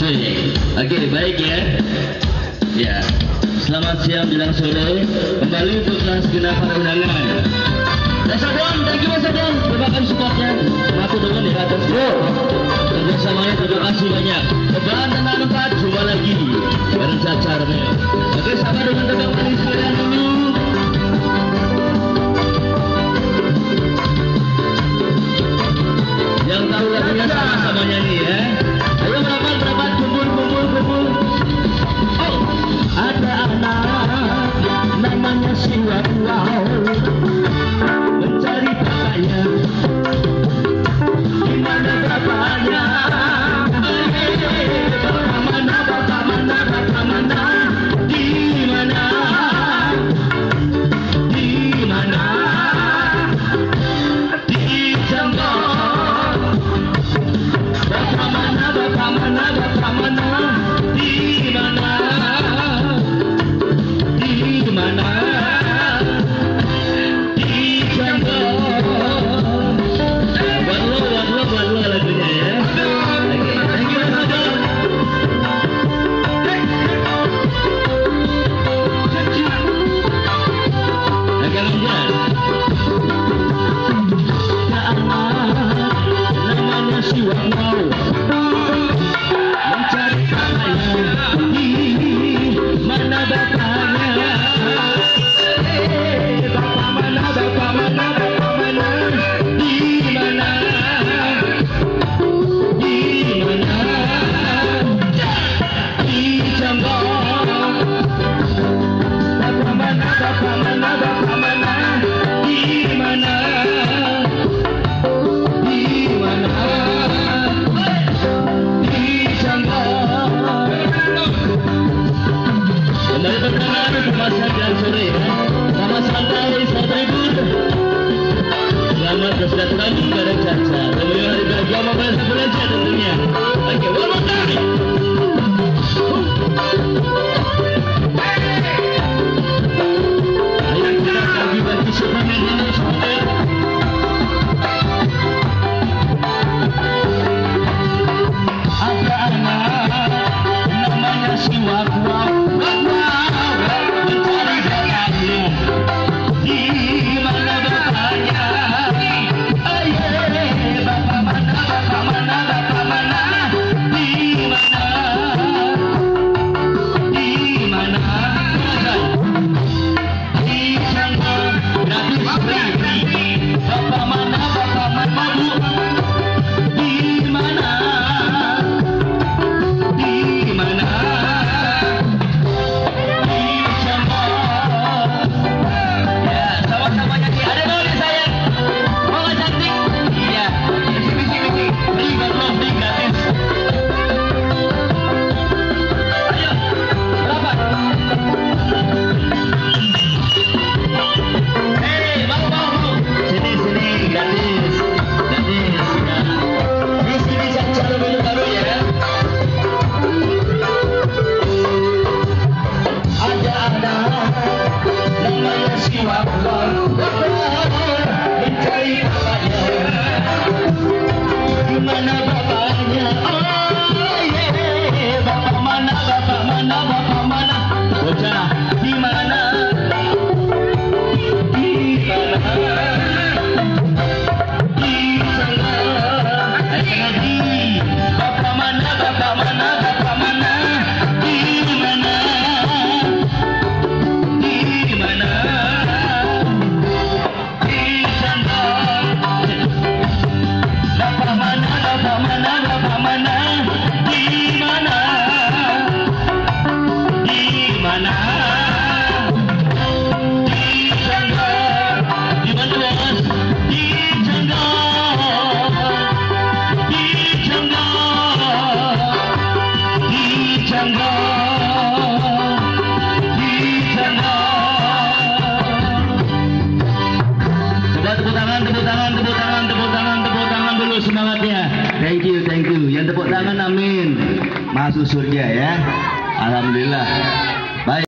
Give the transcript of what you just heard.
Oke, okay, baik ya. Ya. Selamat siang bilang sore. Kembali untuk kelas genap para undangan. Mas dong, thank you Mas Don. Terima kasih supportnya. Aku dengan di atas bro. Kerjasamanya terima kasih banyak. Kebaan tentang tempat, jumpa lagi. Bareng cacarnya. Oke, sama dengan tebak manis kalian dulu. Yang tahu lagunya sama-sama nyanyi ya. Wow. bersilaturahmi bareng saja. Dan hari bahagia sama para tentunya. Oke, one. Santa Thank you, thank you. Yang tepuk tangan, amin. Masuk surga ya. Alhamdulillah. Baik.